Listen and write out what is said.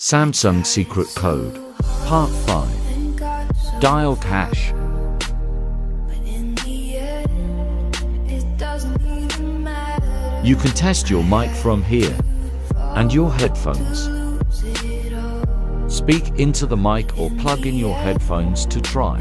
Samsung Secret Code Part 5 Dial Cache You can test your mic from here and your headphones. Speak into the mic or plug in your headphones to try.